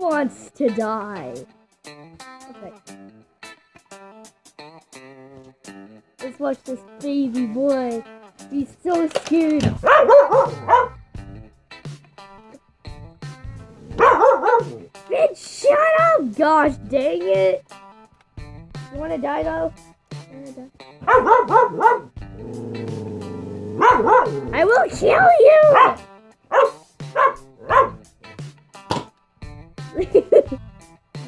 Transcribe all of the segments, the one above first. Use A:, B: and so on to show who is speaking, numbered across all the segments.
A: wants to die. Okay. Let's watch this baby boy. He's so scared. Bitch, shut up! Gosh dang it! You wanna die though? Wanna die? I will kill you!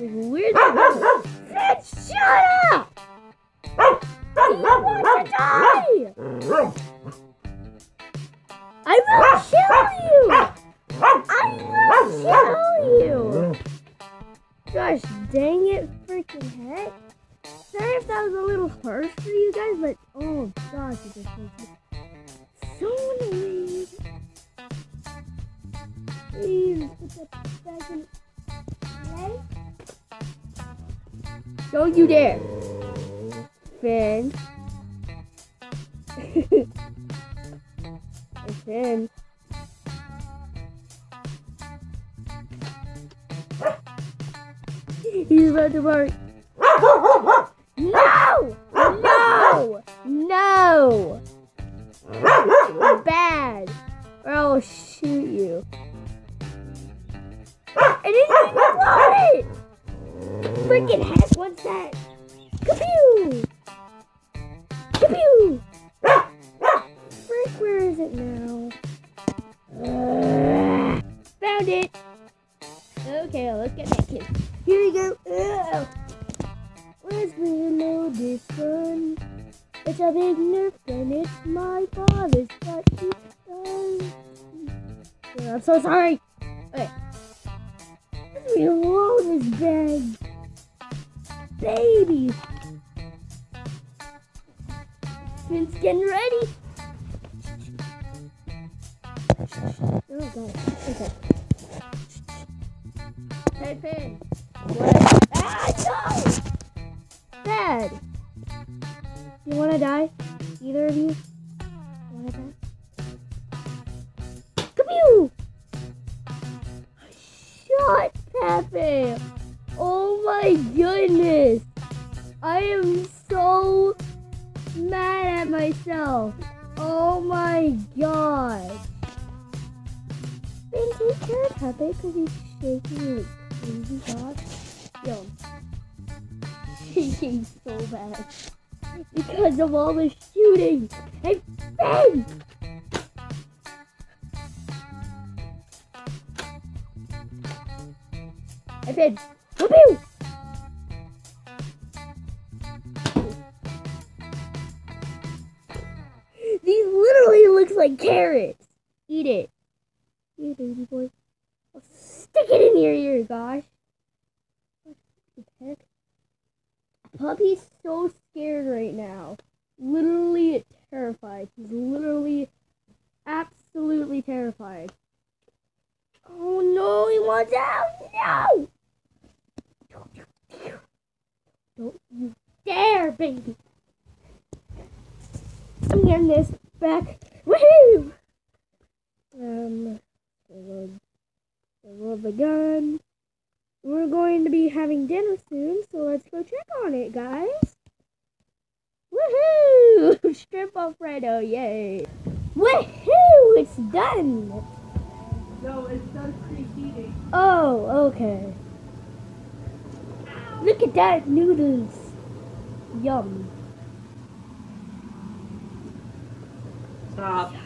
A: Weird. Bitch, shut up! You want to die! I will kill you! I will kill you! Gosh dang it, freaking heck. Sorry if that was a little harsh for you guys, but oh gosh, it just makes me so annoyed. Please put that back in Don't you dare. Finn. Finn. He's about to bark. No! No! No! Bad. Or I'll shoot you. I didn't even want! Freaking heck, what's that? Kapew! Kapew! Frick, where is it now? Found it! Okay, let's get that kid. Here we go. Ugh. Let's reload this gun. It's a big nerf gun. It's my father's, done. Yeah, I'm so sorry. Okay. Let's reload this bag. Baby. Finn's getting ready. Oh god. Okay. Hey Finn. What? Ah no! Dad. You wanna die? Either of you? Wanna die? Kapew! Shut Pepe! My goodness! I am so mad at myself. Oh my god. Ben, take care of Pepe because he's shaking like crazy god. Yo. Shaking so bad. Because of all the shooting. Hey, Ben! Hey, Ben! Whoopee! Like carrots. Eat it. It, baby boy. I'll stick it in your ear, gosh. What the heck? Puppy's so scared right now. Literally terrified. He's literally absolutely terrified. Oh no, he wants out! No! Don't you dare, baby! I'm getting this back. Woohoo! Um, reload, reload the gun. We're going to be having dinner soon, so let's go check on it, guys. Woohoo! Strip Alfredo, yay! Woohoo! It's done!
B: No, it's done preheating.
A: Oh, okay. Look at that noodles. Yum.
B: Stop.